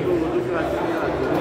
軍を出します。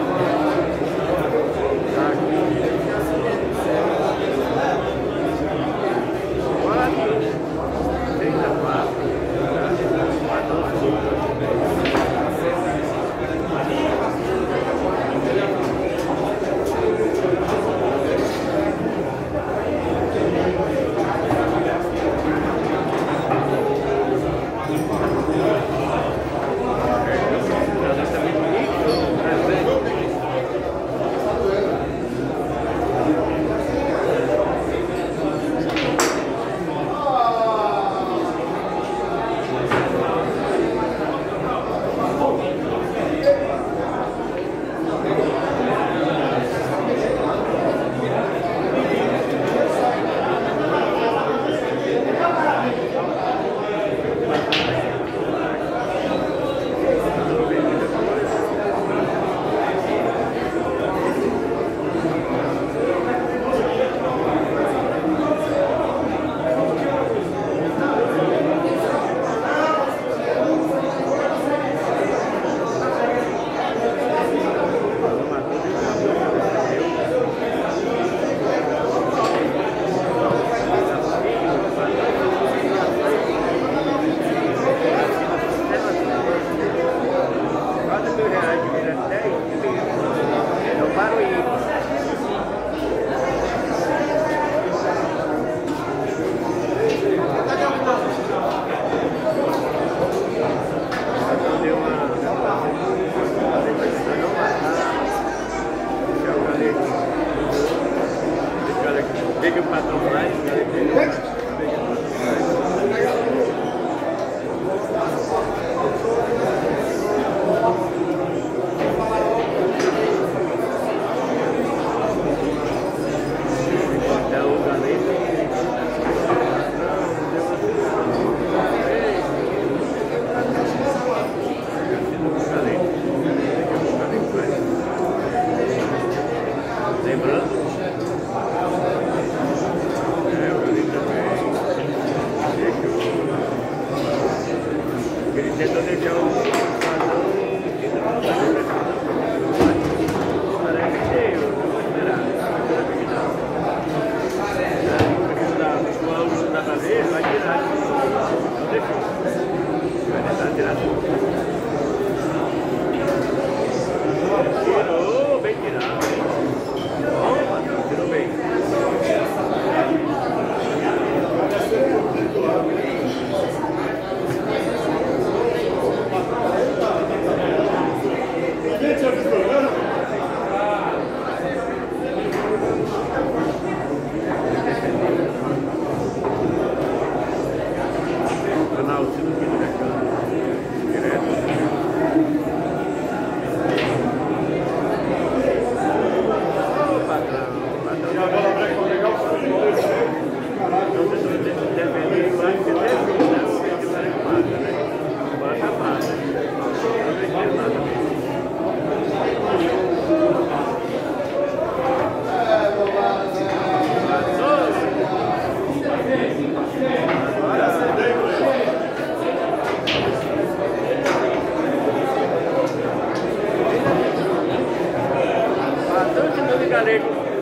का rate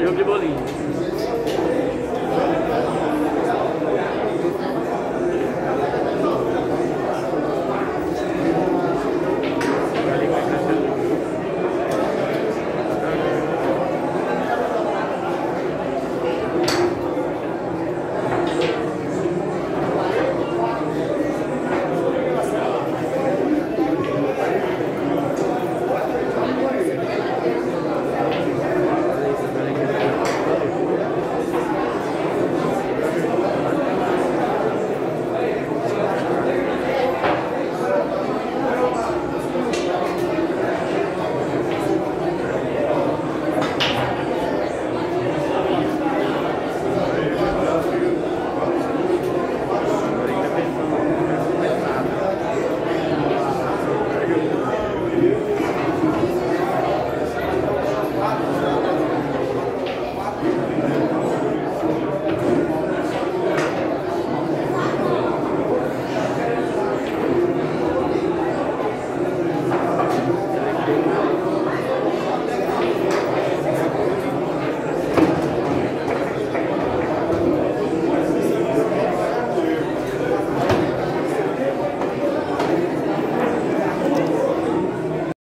jogo de bolinha.